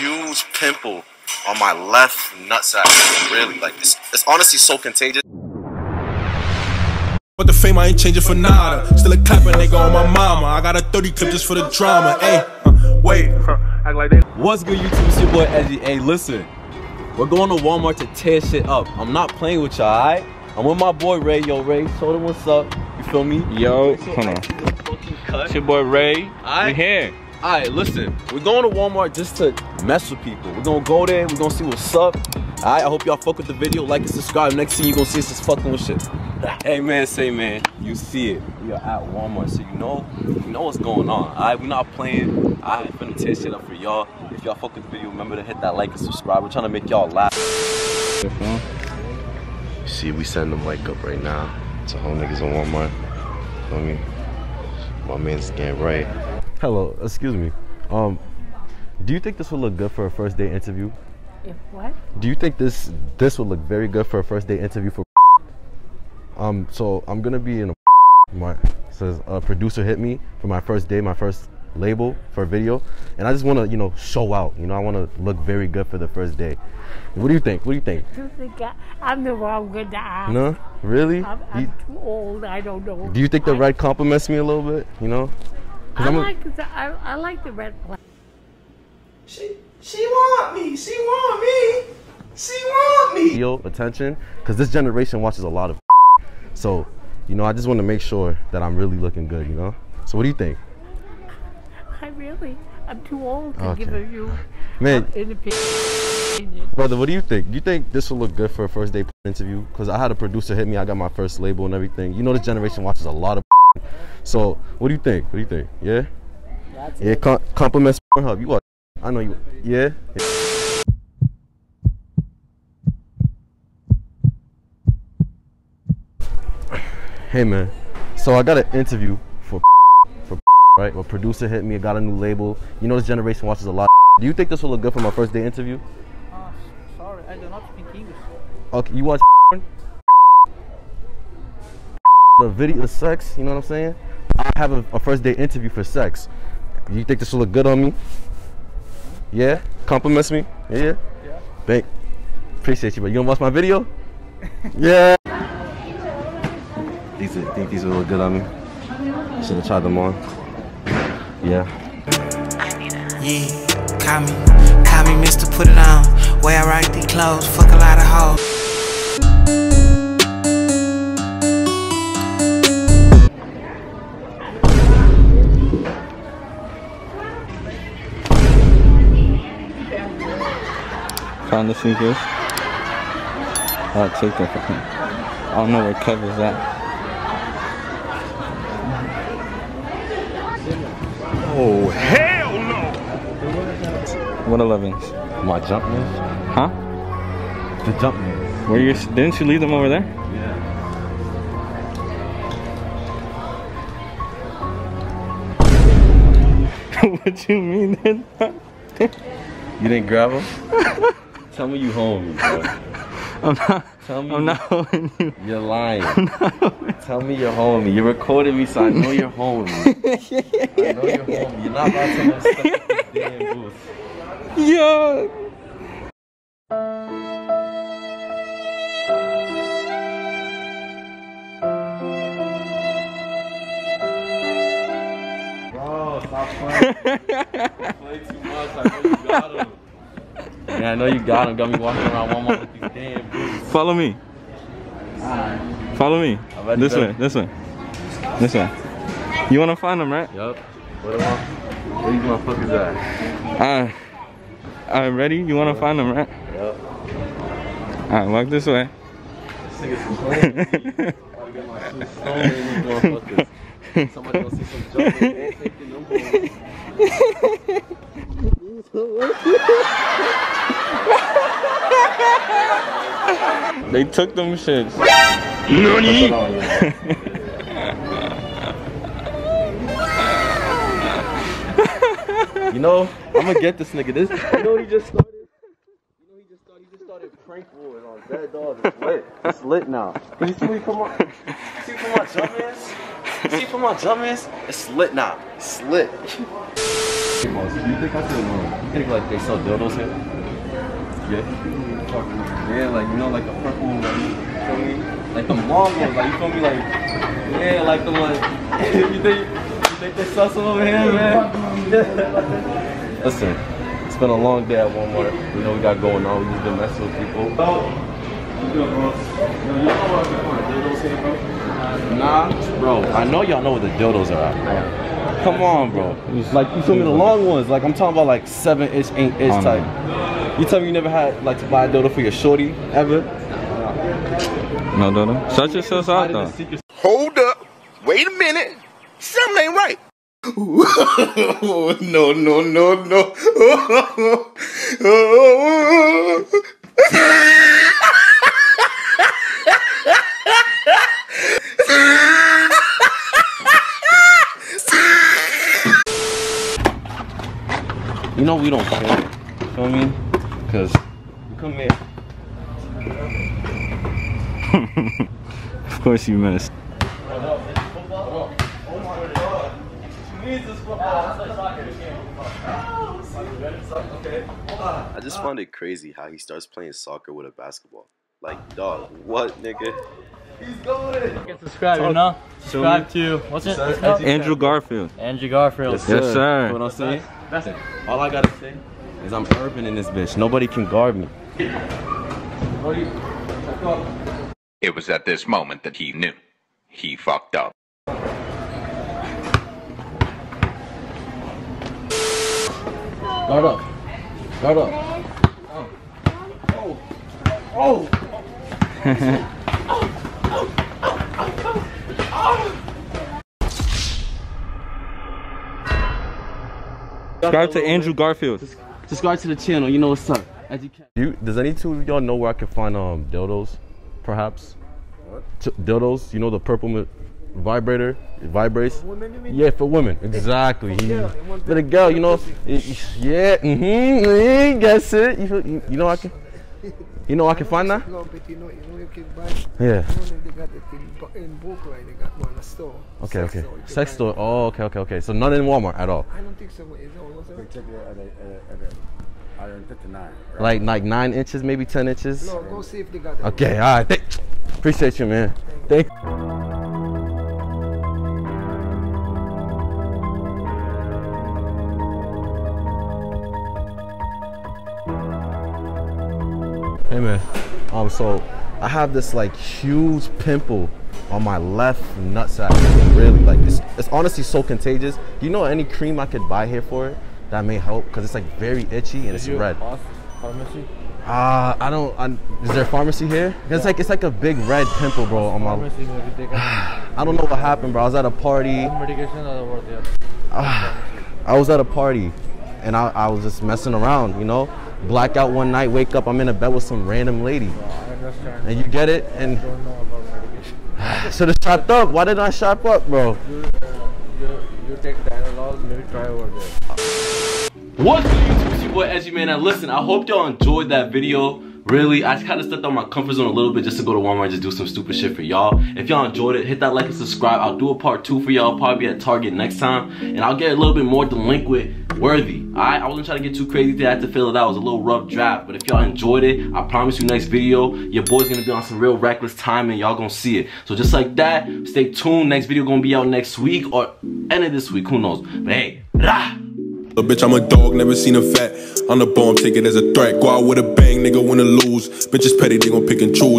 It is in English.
huge pimple on my left nutsack. Really, like it's, it's honestly so contagious. But the fame I ain't changing for nada. Still a clapping nigga on my mama. I got a 30 clip just for the drama. Hey, uh, wait, act like they. What's good, YouTube? It's your boy Edgy. Hey, listen, we're going to Walmart to tear shit up. I'm not playing with y'all, alright? I'm with my boy Ray. Yo, Ray, show them what's up. You feel me? Yo, So hold on. actually, the fucking cut. It's your boy Ray. Alright. We here. Alright, listen, we're going to Walmart just to mess with people. We're gonna go there, we're gonna see what's up. Alright, I hope y'all fuck with the video, like and subscribe. Next thing you gonna see us just fucking with shit. Hey man, say man, you see it. We are at Walmart, so you know, you know what's going on. Alright, we're not playing. Alright, finna tear shit up for y'all. If y'all fuck with the video, remember to hit that like and subscribe. We're trying to make y'all laugh. See, we send them like up right now. To home niggas in Walmart. Feel me? My man's getting right. Hello, excuse me. Um, do you think this would look good for a first day interview? If what? Do you think this this would look very good for a first day interview for? Um, so I'm gonna be in a. My says a producer hit me for my first day, my first label for a video, and I just want to you know show out. You know, I want to look very good for the first day. What do you think? What do you think? You think I, I'm the wrong good to ask? No, really? I'm, I'm you, too old. I don't know. do you think the I, red compliments me a little bit? You know? I I'm a- like the I, I like the red. She she want me. She want me. She want me. feel attention because this generation watches a lot of so you know i just want to make sure that i'm really looking good you know so what do you think I really, I'm too old to give a you man an opinion. brother what do you think do you think this will look good for a first day interview because i had a producer hit me i got my first label and everything you know this generation watches a lot of so what do you think what do you think yeah yeah com- compliments Pornhub. you watch i know you yeah Hey man, so I got an interview for for right. A producer hit me. I got a new label. You know this generation watches a lot. Do you think this will look good for my first day interview? Uh, sorry, I do not speak English. Okay, you watch the video, the sex. You know what I'm saying? I have a, a first day interview for sex. Do you think this will look good on me? Yeah, compliments me. Yeah, yeah. Yeah. Thank, appreciate you. But you gonna watch my video? yeah. These are, think these will look good on me. Should have tried them on. Yeah. Yeah, call me, call me Mr. Put It On. Way I rock these clothes, fuck a lot of hoes. Found the sneakers. I'll take that for him. I don't know where Kevin's at. Oh, hell no! What 11s? My jump man. Huh? The jump man. Where you? Didn't you leave them over there? Yeah. what you mean? Then? You didn't grab him? Tell me you home, bro. I'm not. Tell me I'm not holding you. you're lying. Tell me you're homie. You recorded me, so I know you're homie. I know you're homie. You're not about to know stuff in this damn booth. Yo. Bro, stop playing. Play too much. I know you got him. Yeah, I know you got him. Got me walking around Walmart with these damn boots. Follow me. Follow me. This way. This way. This way. You wanna find them, right? Yup. What am I? Where these motherfuckers at? Alright. Alright, ready? You wanna find them, right? Yup. Alright, walk this way. This nigga's complaining. I got my shoes stolen in these motherfuckers. Somebody gonna see some and taking them boys. They took them shits. Put on you. You know, I'm gonna get this nigga. This, you know, he just started. You know, he just started. He just started prank wars on dead dogs. It's lit. It's lit now. Can you see me from my? See from my jump is? See from my jump is? It's lit now. It's lit. Hey, boss, do you think I should, um, you think like they sell dildos here? Yeah. Yeah, like, you know, like the purple, like, you feel me? Like the long ones, like, you feel me? Like, yeah, like the one, you think, you think they sell over here, man? Listen, it's been a long day at Walmart. We know we got going on. We just been messing with people. You good, bro? Yo, you know where I can find dildos here, bro? Nah, bro. I know y'all know where the dildos are at. Come on, bro. Like you feel me, the long ones. Like I'm talking about like seven inch, eight inch type. You tell me you never had like to buy a dildo for your shorty ever? No, no, no. Shut yourself out Hide in the though. Hold up. Wait a minute. Something ain't right. no, no, no, no. You know we don't care. You feel me? Cause you come here. Of course you missed. I just found it crazy how he starts playing soccer with a basketball. Like, dog, what, nigga? Subscribe, you know? Subscribe to, what's it? Andrew Garfield. Andrew Garfield. Yes, Yes, sir. You what I'm saying? That's it. All I gotta say is I'm urban in this bitch. Nobody can guard me. It was at this moment that he knew. He fucked up. Guard up. Guard up. Oh. Oh. Subscribe to Andrew Garfield. Subscribe to the channel. You know what's up. As you can. You, does any two of y'all know where I can find um dildos, perhaps? What? dildos. You know the purple mi- vibrator. It vibrates. Yeah, for women. Exactly. For the girl, you know. it- yeah. Mm-hmm. Guess it. You, you, you know I can. You know I can find that. No, but you know, you know you can buy. Yeah. You know they got it in, in Brooklyn. They got one a store. Okay. Sex Okay. store, Sex store. Oh. Okay. Okay. Okay. So none in Walmart at all. I don't think so. Is it almost Like like nine inches, maybe ten inches. No, go see if they got it. Okay, all right. Thank, appreciate you, man. Thank. Hey man, um, so I have this like huge pimple on my left nutsack. Really, like it's, it's honestly so contagious. Do you know any cream I could buy here for it that may help? Cause it's like very itchy and it's red. Pharmacy? Uh, I don't. I, is there a pharmacy here? It's like it's like a big red pimple, bro. On my. Pharmacy, maybe they can. I don't know what happened, bro. I was at a party. medication or there. I was at a party, and I, I was just messing around, you know. Blackout one night, wake up, I'm in a bed with some random lady, and you get it, and should have strapped up. Why didn't I shop up, bro? You, maybe try over there. What's good, YouTube? It's your boy Edgy Man. And listen, I hope y'all enjoyed that video. Really, I just kind of stepped out my comfort zone a little bit just to go to Walmart and just do some stupid shit for y'all. If y'all enjoyed it, hit that like and subscribe. I'll do a part two for y'all, probably at Target next time. And I'll get a little bit more delinquent worthy. Alright, I wasn't trying to get too crazy today. I had to feel it out. It was a little rough draft. But if y'all enjoyed it, I promise you next video, your boy's gonna be on some real reckless time and y'all gonna see it. So just like that, stay tuned. Next video gonna be out next week or end of this week. Who knows? But hey, rah! Little bitch, I'm a dog, never seen a fat. On the bomb, take it as a threat. Go out with a bang, nigga, wanna lose. Bitches petty, they gon' pick and choose.